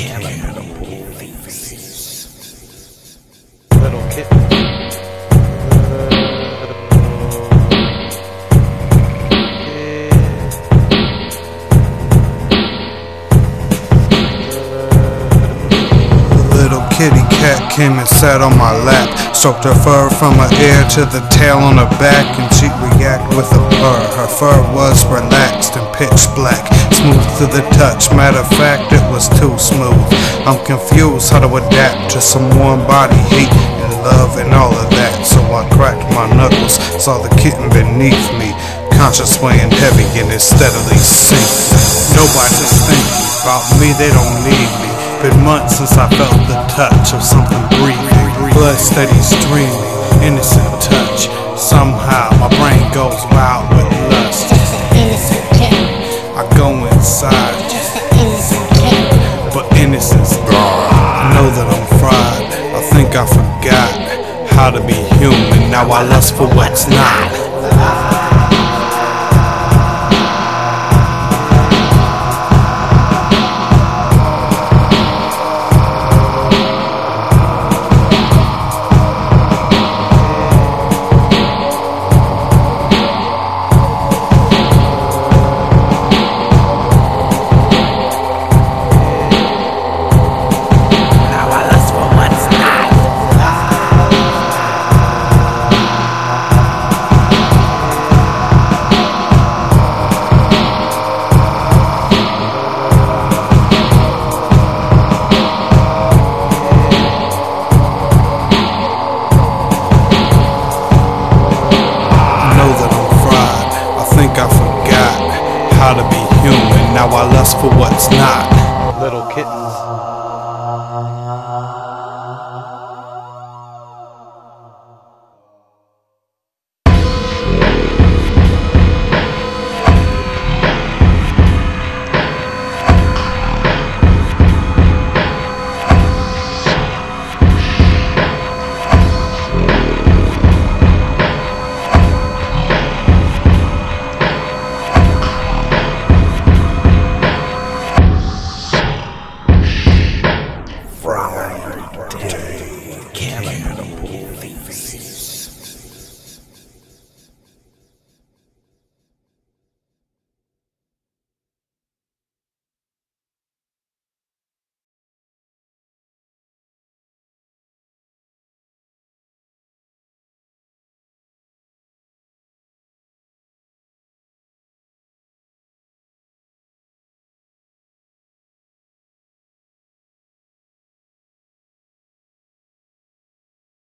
Cannibal Little kitten. kitty cat came and sat on my lap. Soaked her fur from her ear to the tail on her back, and she reacted with a purr. Her fur was relaxed and pitch black, smooth to the touch. Matter of fact, it was too smooth. I'm confused how to adapt to some warm body heat and love and all of that. So I cracked my knuckles, saw the kitten beneath me. Conscious weighing heavy and it steadily sinking. Nobody's thinking about me, they don't need me. Been months since I felt the touch of something breathing. Blood steady streaming, innocent touch. Somehow my brain to be human. Now I lust for what's not. for what's not. Little kittens.